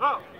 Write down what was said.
好。